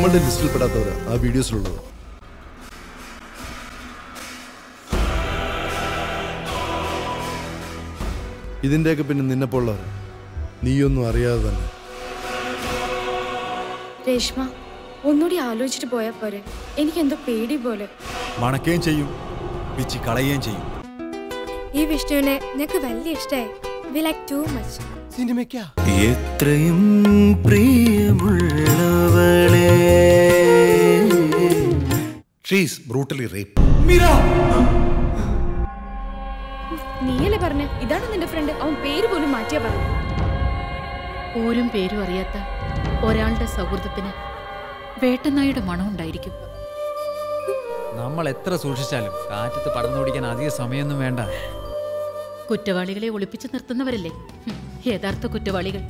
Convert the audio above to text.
നമ്മളുടെ ലിസ്റ്റിൽ പെടാത്തവർ ആ വീഡിയോസിലുള്ളത്. ഇതിന്റെയൊക്കെ പിന്നെ നിന്നെപ്പോഴുള്ളവർ നീയൊന്നും അറിയാതെ തന്നെ. രേഷ്മ ഒന്നുകൂടി ആലോചിച്ചിട്ട് പോയാൽ പോരെ. എനിക്കെന്തോ പേടി പോലെ. മണക്കുകയും ചെയ്യും. പിച്ചി കളയുകയും ചെയ്യും. ഈ വിഷ്ണുവിനെ നിനക്ക് വലിയ ഇഷ്ടമായി വി ലൈക്ക് ടു മച്ച് സിനിമയ്ക്കാ? എത്രയും പ്രിയമുള്ളവളെ ഷീസ് ബ്രൂട്ടലി റേപ്പ് നീയല്ലേ പറഞ്ഞ? ഇതാണ് നിന്റെ ഫ്രണ്ട് അവൻ പേര് പോലും മാറ്റിയാ പറഞ്ഞു. ഓരും പേരും അറിയാത്ത ഒരാളുടെ സൗഹൃദത്തിന് വേട്ടനായുടെ മണം ഉണ്ടായിരിക്കും. നമ്മൾ എത്ര സൂക്ഷിച്ചാലും കാറ്റത്ത് പടർന്നോടിക്കാൻ അധിക സമയമൊന്നും വേണ്ട. കുറ്റവാളികളെ ഒളിപ്പിച്ചു നിർത്തുന്നവരല്ലേ? യഥാർത്ഥ കുറ്റവാളികൾ.